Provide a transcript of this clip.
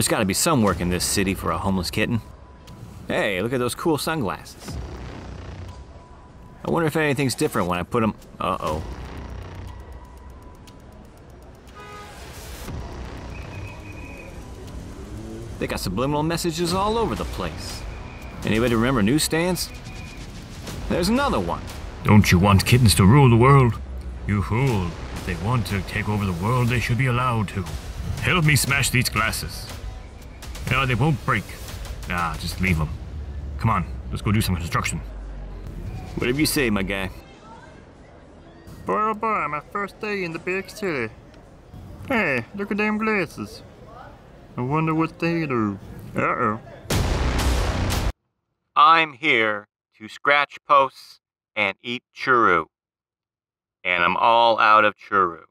There's gotta be some work in this city for a homeless kitten. Hey, look at those cool sunglasses. I wonder if anything's different when I put them. Uh oh. They got subliminal messages all over the place. Anybody remember newsstands? There's another one. Don't you want kittens to rule the world? You fool. If they want to take over the world, they should be allowed to. Help me smash these glasses. No, they won't break. Nah, just leave them. Come on, let's go do some construction. Whatever you say, my guy. Boy oh boy, my first day in the big city. Hey, look at them glasses. I wonder what they do. Uh-oh. I'm here to scratch posts and eat churu. And I'm all out of churu.